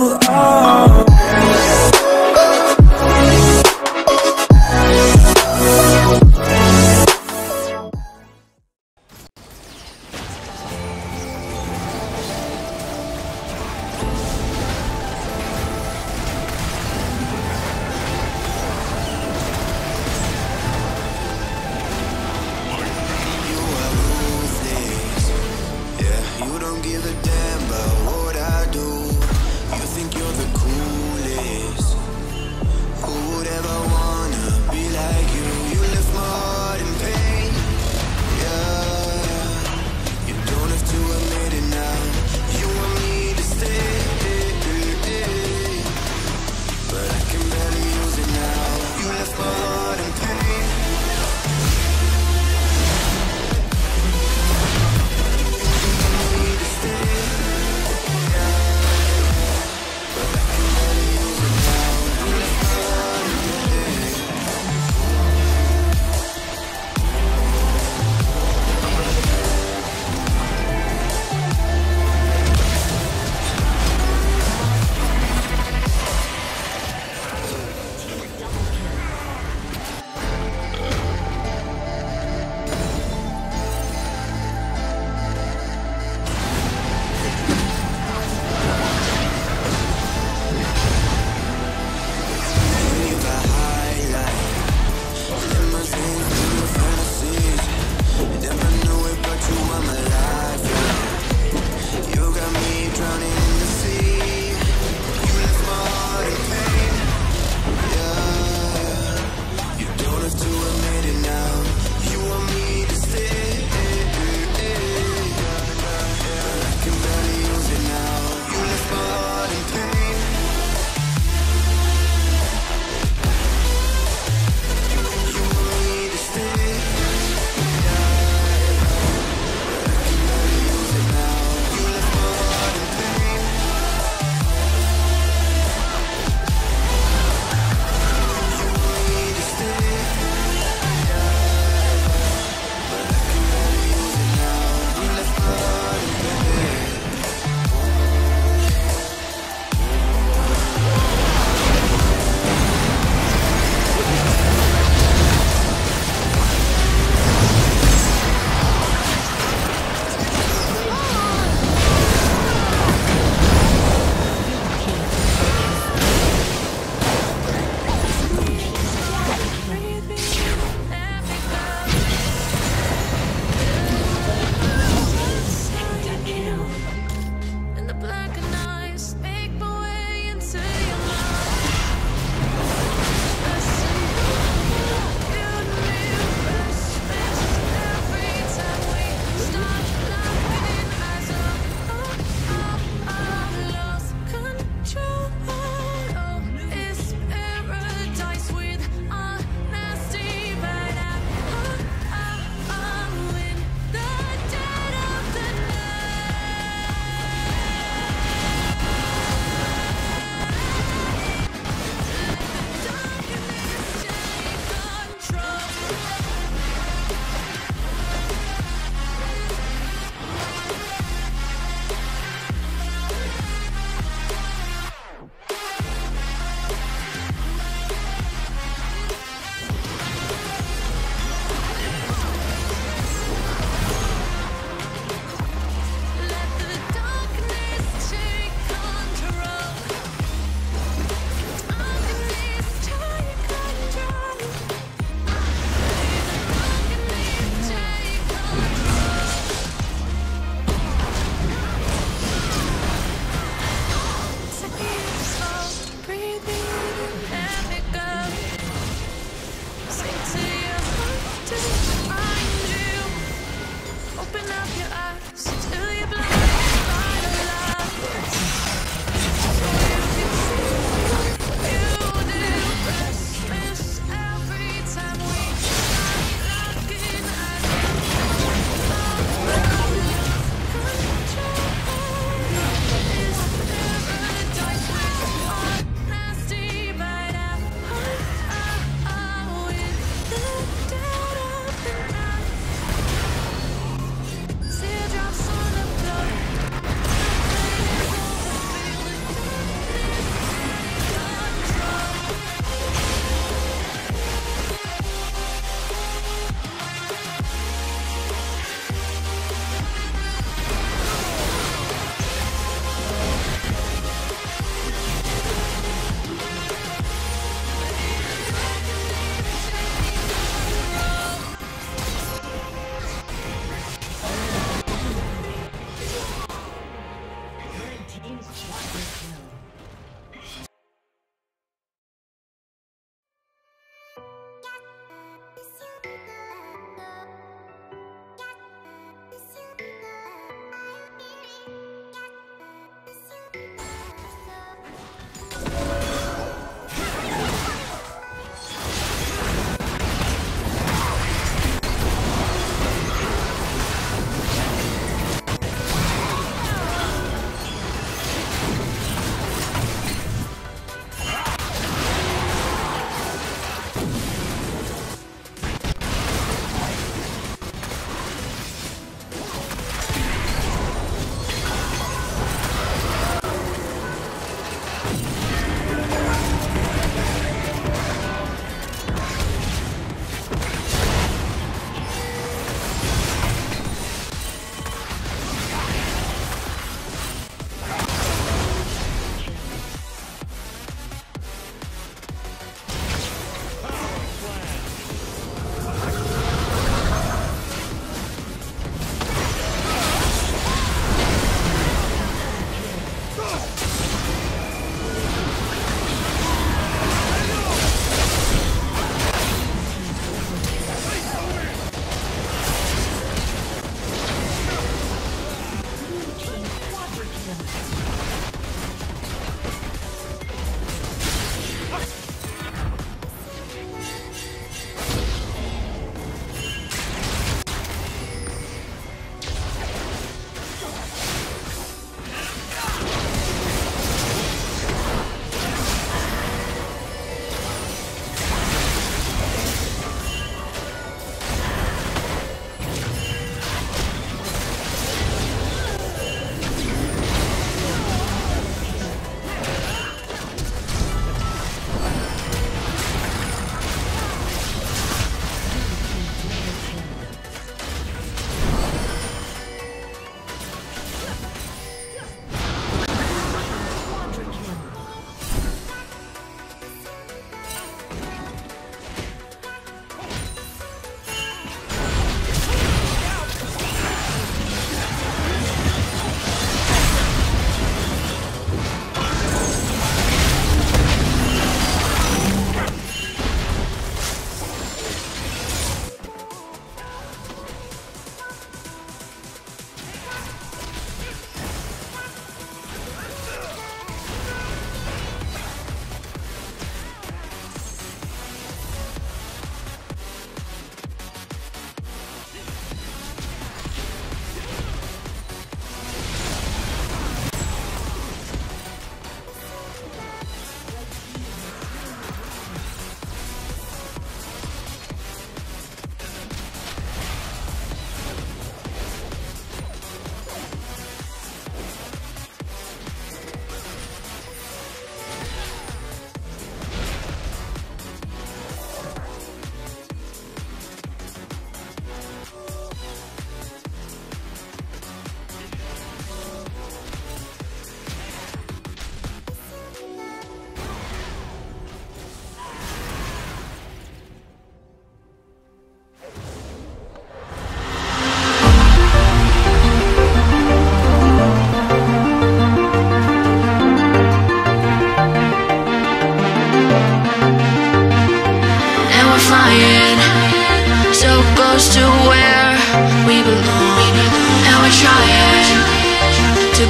oh, oh.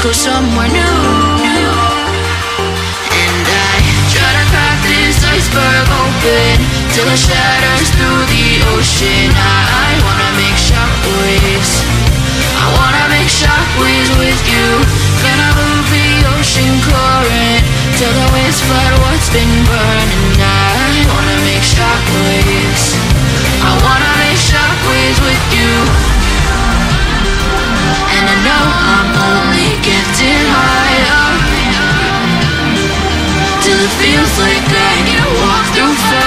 Go somewhere new. And I try to crack this iceberg open Till it shatters through the ocean. I wanna make shockwaves. I wanna make shockwaves with you. Gonna move the ocean current Till the waves flood what's been burning. I wanna make shockwaves. I wanna feels like I can walk through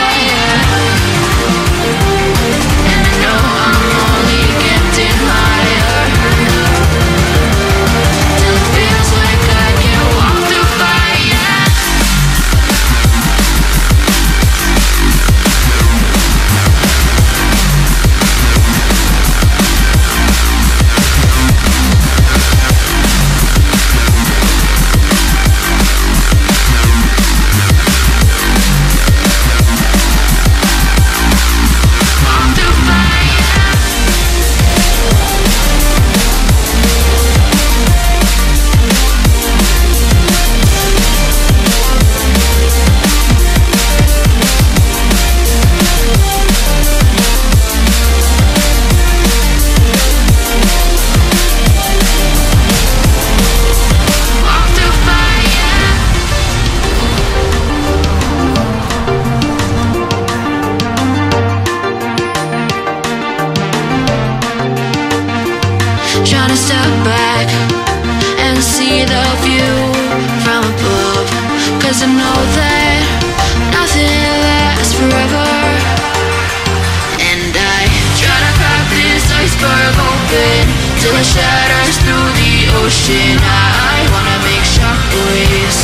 ocean. I wanna make shockwaves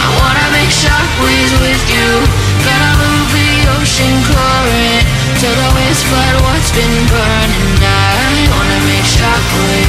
I wanna make shockwaves with you. Gonna move the ocean current Till the waves flood what's been burning. I wanna make shockwaves